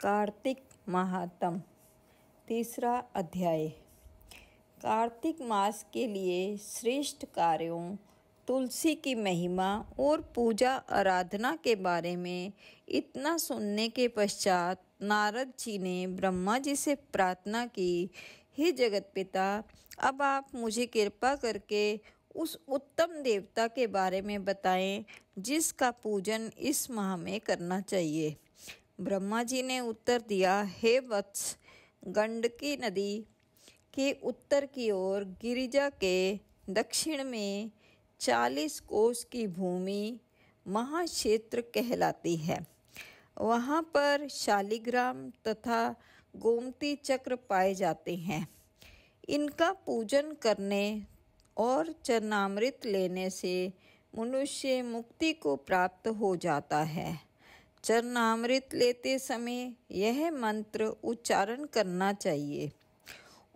कार्तिक महात्म, तीसरा अध्याय। कार्तिक मास के लिए श्रेष्ठ कार्यों, तुलसी की महिमा और पूजा आराधना के बारे में इतना सुनने के पश्चात नारद जी ने ब्रह्मा जी से प्रार्थना की, हे जगत पिता, अब आप मुझे कृपा करके उस उत्तम देवता के बारे में बताएँ, जिसका पूजन इस माह में करना चाहिए। ब्रह्मा जी ने उत्तर दिया, हे वत्स, गंडकी नदी के उत्तर की ओर गिरिजा के दक्षिण में चालीस कोस की भूमि महाक्षेत्र कहलाती है। वहाँ पर शालिग्राम तथा गोमती चक्र पाए जाते हैं। इनका पूजन करने और चरणामृत लेने से मनुष्य मुक्ति को प्राप्त हो जाता है। चरणामृत लेते समय यह मंत्र उच्चारण करना चाहिए।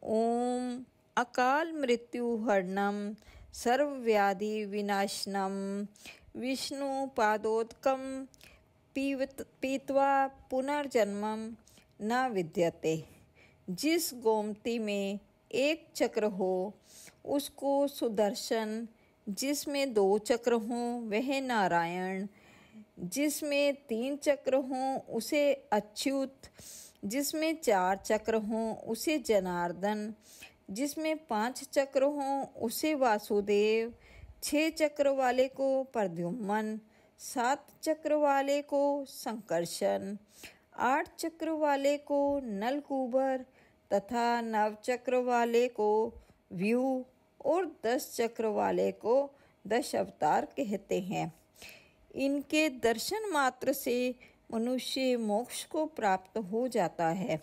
ओम अकाल मृत्यु हरणम, सर्वव्याधि विनाशनम विष्णु पादोदकम पीवत, पीतवा पुनर्जन्मम न विद्यते। जिस गोमती में एक चक्र हो, उसको सुदर्शन, जिसमें दो चक्र हों, वह नारायण जिसमें तीन चक्र हों, उसे अच्युत, जिसमें चार चक्र हों, उसे जनार्दन, जिसमें पाँच चक्र हों, उसे वासुदेव, छह चक्र वाले को प्रद्युम्न, सात चक्र वाले को संकर्षण, आठ चक्र वाले को नलकूबर तथा नव चक्र वाले को व्यू और दस चक्र वाले को दश अवतार कहते हैं। इनके दर्शन मात्र से मनुष्य मोक्ष को प्राप्त हो जाता है।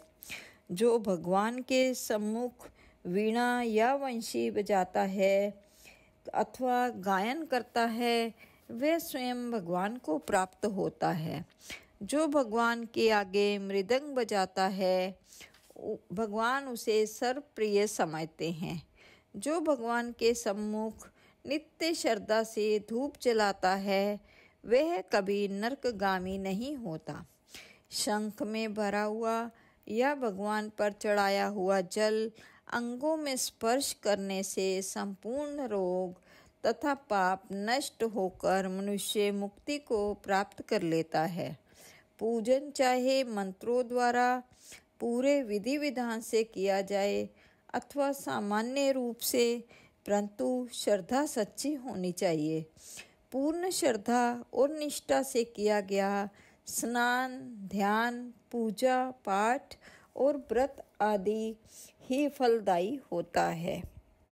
जो भगवान के सम्मुख वीणा या वंशी बजाता है अथवा गायन करता है, वह स्वयं भगवान को प्राप्त होता है। जो भगवान के आगे मृदंग बजाता है भगवान उसे सर्वप्रिय समझते हैं। जो भगवान के सम्मुख नित्य श्रद्धा से धूप जलाता है वह कभी नरकगामी नहीं होता। शंख में भरा हुआ या भगवान पर चढ़ाया हुआ जल अंगों में स्पर्श करने से संपूर्ण रोग तथा पाप नष्ट होकर मनुष्य मुक्ति को प्राप्त कर लेता है। पूजन चाहे मंत्रों द्वारा, पूरे विधि विधान से किया जाए अथवा सामान्य रूप से, परंतु श्रद्धा सच्ची होनी चाहिए। पूर्ण श्रद्धा और निष्ठा से किया गया स्नान, ध्यान, पूजा, पाठ और व्रत आदि ही फलदायी होता है।